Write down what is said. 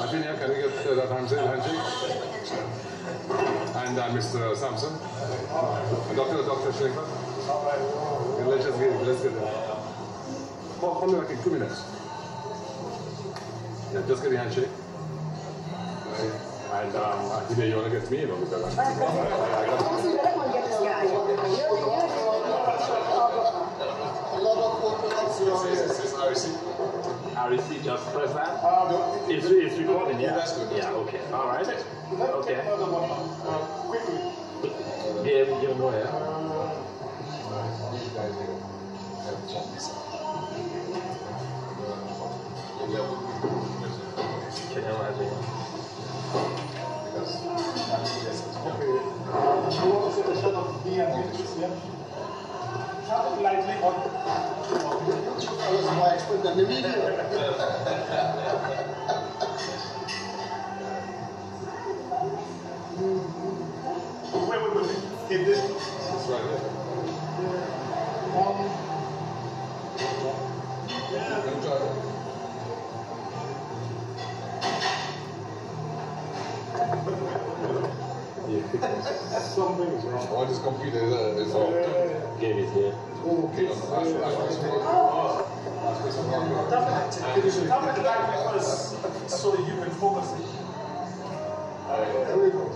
Arjuna, can we get that handshake? handshake? And uh, Mr. Sampson. Dr. Dr. Shekhar. Let's just get let's get it. For only like two minutes. Yeah, just get the handshake. And um, Arjuna, you want to get me in or because I Yes, yes, yes, just press that? It's, it's recording, yeah? That's good. Yeah, okay. All right. Okay. Uh, quickly. Give, give him go ahead. Can you imagine? Okay. You want to take a shot of me and Beatrice, yeah? Tap it lightly on. I was more expert than the media. Wait, wait, wait. wait. This That's right. one, something is wrong. Oh, this computer is, uh, is all. Give it here. Okay, Lightly first so you can focus. There we go.